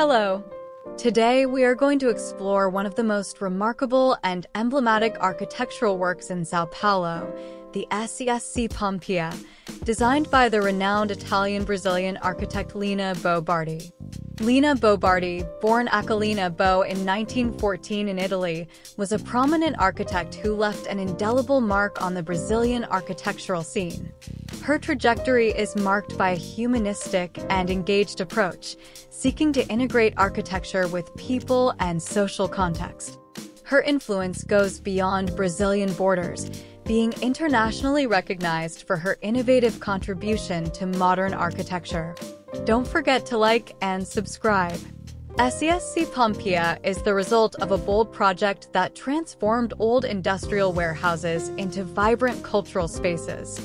Hello. Today we are going to explore one of the most remarkable and emblematic architectural works in Sao Paulo, the SESC Pompeia, designed by the renowned Italian-Brazilian architect Lina Bo Bardi. Lina Bo Bardi, born Aquilina Bo in 1914 in Italy, was a prominent architect who left an indelible mark on the Brazilian architectural scene. Her trajectory is marked by a humanistic and engaged approach, seeking to integrate architecture with people and social context. Her influence goes beyond Brazilian borders, being internationally recognized for her innovative contribution to modern architecture. Don't forget to like and subscribe. SESC Pompeia is the result of a bold project that transformed old industrial warehouses into vibrant cultural spaces.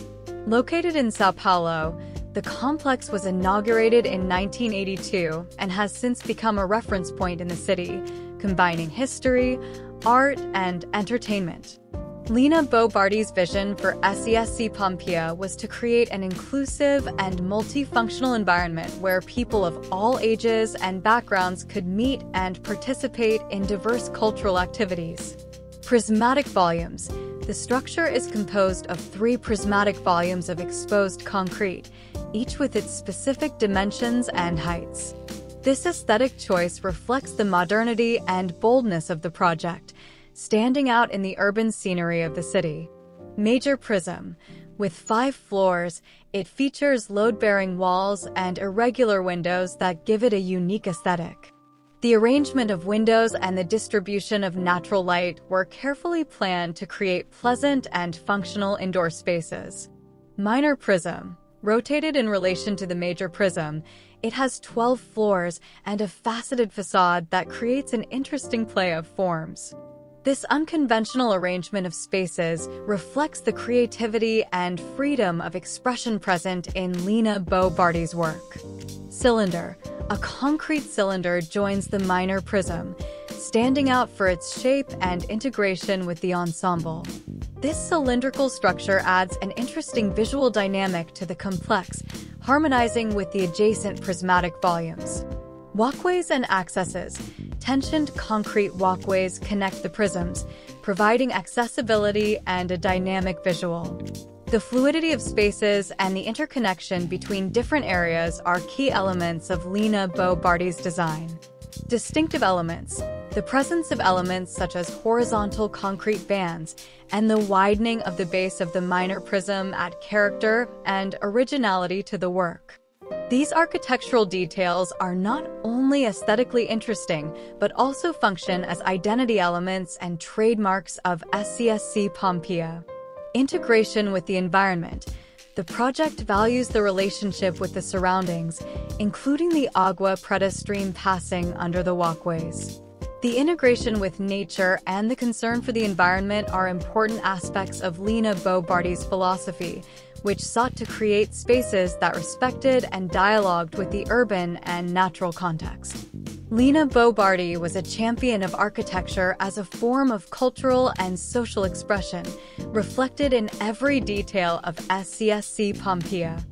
Located in Sao Paulo, the complex was inaugurated in 1982 and has since become a reference point in the city, combining history, art, and entertainment. Lina Bo Bardi's vision for SESC Pompeia was to create an inclusive and multifunctional environment where people of all ages and backgrounds could meet and participate in diverse cultural activities. Prismatic volumes, the structure is composed of three prismatic volumes of exposed concrete, each with its specific dimensions and heights. This aesthetic choice reflects the modernity and boldness of the project, standing out in the urban scenery of the city. Major Prism. With five floors, it features load-bearing walls and irregular windows that give it a unique aesthetic. The arrangement of windows and the distribution of natural light were carefully planned to create pleasant and functional indoor spaces. Minor prism. Rotated in relation to the major prism, it has 12 floors and a faceted facade that creates an interesting play of forms. This unconventional arrangement of spaces reflects the creativity and freedom of expression present in Lina Bo Bardi's work. Cylinder, a concrete cylinder joins the minor prism, standing out for its shape and integration with the ensemble. This cylindrical structure adds an interesting visual dynamic to the complex, harmonizing with the adjacent prismatic volumes. Walkways and accesses. Tensioned concrete walkways connect the prisms, providing accessibility and a dynamic visual. The fluidity of spaces and the interconnection between different areas are key elements of Lina Bo Bardi's design. Distinctive elements. The presence of elements such as horizontal concrete bands and the widening of the base of the minor prism add character and originality to the work. These architectural details are not only aesthetically interesting, but also function as identity elements and trademarks of SESC Pompeia. Integration with the environment. The project values the relationship with the surroundings, including the Agua Preta stream passing under the walkways. The integration with nature and the concern for the environment are important aspects of Lina Bo Bardi's philosophy, which sought to create spaces that respected and dialogued with the urban and natural context. Lina Bo Bardi was a champion of architecture as a form of cultural and social expression, reflected in every detail of SESC Pompeia.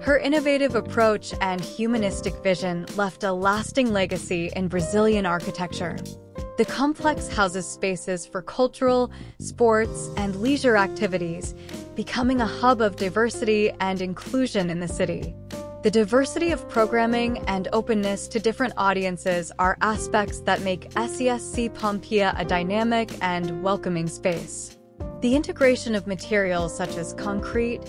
Her innovative approach and humanistic vision left a lasting legacy in Brazilian architecture. The complex houses spaces for cultural, sports, and leisure activities, becoming a hub of diversity and inclusion in the city. The diversity of programming and openness to different audiences are aspects that make SESC Pompeia a dynamic and welcoming space. The integration of materials such as concrete,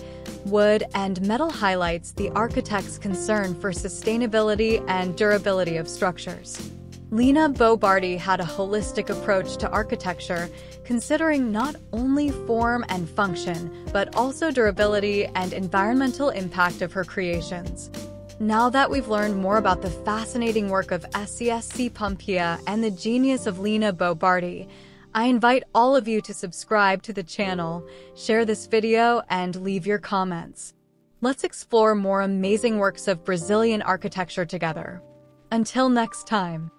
wood, and metal highlights the architect's concern for sustainability and durability of structures. Lina Bo Bardi had a holistic approach to architecture, considering not only form and function, but also durability and environmental impact of her creations. Now that we've learned more about the fascinating work of SESC Pompeia and the genius of Lina Bo Bardi, I invite all of you to subscribe to the channel, share this video, and leave your comments. Let's explore more amazing works of Brazilian architecture together. Until next time.